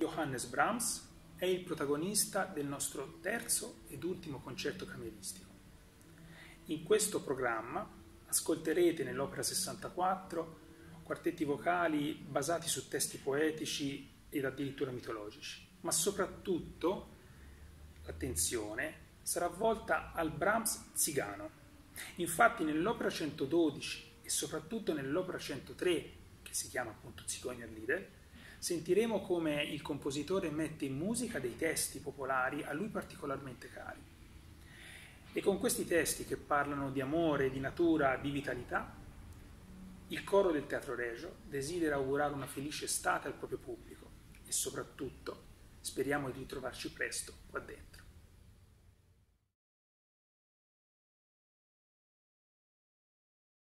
Johannes Brahms è il protagonista del nostro terzo ed ultimo concerto cameristico. In questo programma ascolterete nell'opera 64 quartetti vocali basati su testi poetici ed addirittura mitologici, ma soprattutto l'attenzione sarà volta al Brahms zigano. Infatti nell'opera 112 e soprattutto nell'opera 103, che si chiama appunto Zigeuner Lieder, sentiremo come il compositore mette in musica dei testi popolari a lui particolarmente cari. E con questi testi che parlano di amore, di natura, di vitalità, il coro del Teatro Regio desidera augurare una felice estate al proprio pubblico e soprattutto speriamo di ritrovarci presto qua dentro.